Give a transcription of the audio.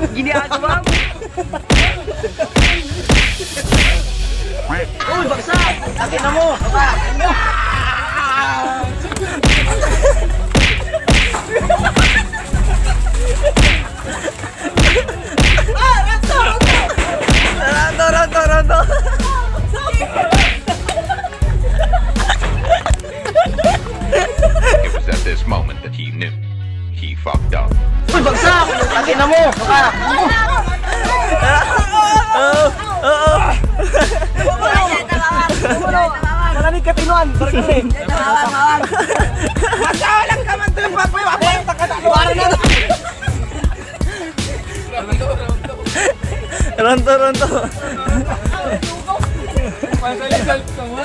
Ginagawa mo. Uy, bagsak! Akin na mo! Bagsak! Rondo, rondo, rondo! It was at this moment that he knew he fucked up. Uy, bagsak! Akin na mo! Baka! Oo, oo. Nalanig ka tinuan. Barangay. Masawalan ka man yung papoy! Papoy! Takataluan na! Rondo, rondo. Pasalisan ka mo.